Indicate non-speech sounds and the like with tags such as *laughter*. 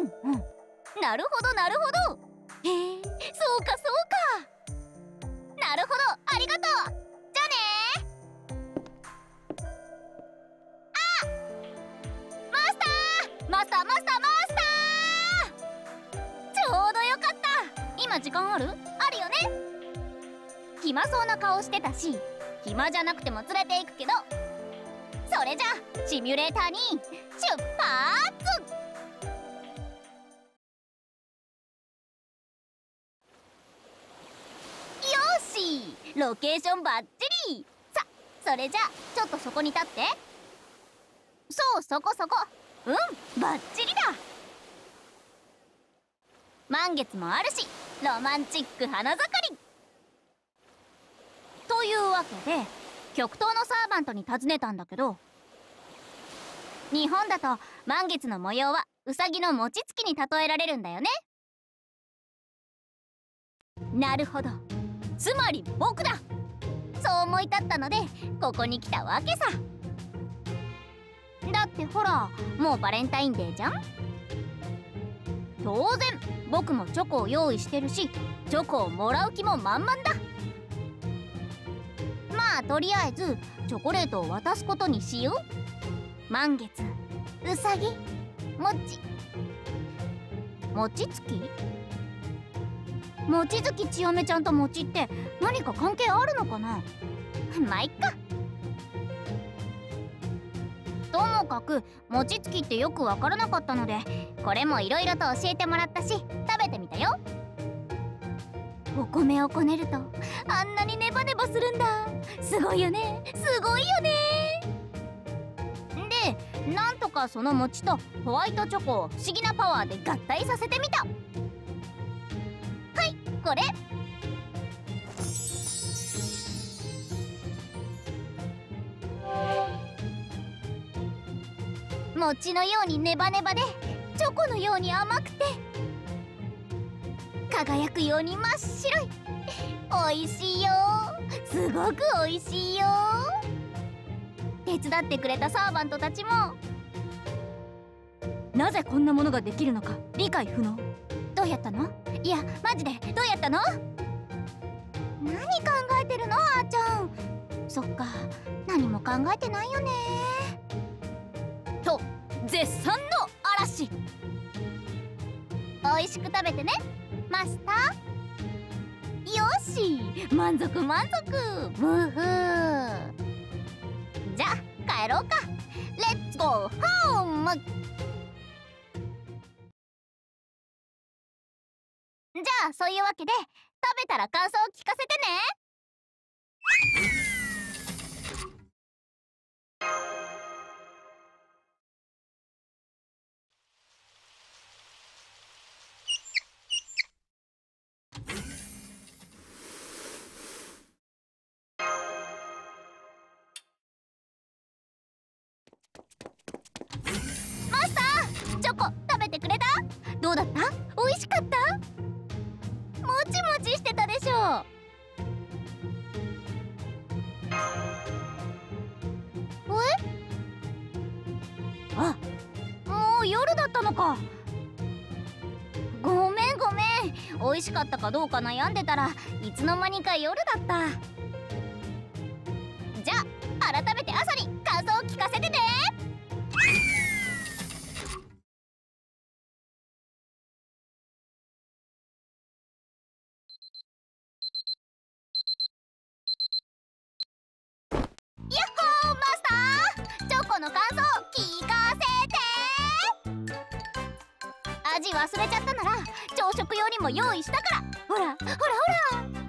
うんうん。なるほどなるほど。へえそうかそうか。なるほどありがとう。じゃあね。あマスター。マスターマスター。マスターちょうどよかった。今時間ある？あるよね。暇そうな顔してたし暇じゃなくても連れて行くけど。それじゃシミュレーターに出発。ロケーションバッチリ。さそれじゃちょっとそこに立って。そうそこそこ。うんバッチリだ。満月もあるしロマンチック花盛り。というわけで極東のサーバントに尋ねたんだけど日本だと満月の模様はウサギの餅つきに例えられるんだよね。なるほど。つまり僕だ。そう思い立ったのでここに来たわけさ。だってほらもうバレンタインデーじゃん。当然僕もチョコを用意してるしチョコをもらう気も満々だ。まあとりあえずチョコレートを渡すことにしよう。満月うさぎもち。餅つき？望月千代目ちゃんと餅って何か関係あるのかな *laughs* まあいっか。ともかく餅つきってよくわからなかったのでこれもいろいろと教えてもらったし食べてみたよ。お米をこねるとあんなにネバネバするんだ。すごいよね。すごいよね。でなんとかその餅とホワイトチョコを不思議なパワーで合体させてみた。これ。餅のようにネバネバでチョコのように甘くて輝くように真っ白い。美味しいよ。すごく美味しいよ。手伝ってくれたサーバントたちも。なぜこんなものができるのか理解不能。どうやったの？いやマジで。どうやったの？何考えてるのあーちゃん。そっか。何も考えてないよね。と絶賛の嵐。美味しく食べてねマスター。よし満足満足。ブーフ。ーじゃあ帰ろうか。レッツゴーホーム。あそういうわけで食べたら感想を聞かせてね。マスターチョコ食べてくれた？どうだった？あもう夜だったのか。ごめんごめん。美味しかったかどうか悩んでたらいつの間にか夜だった。に忘れちゃったなら朝食用にも用意したから。ほらほらほら。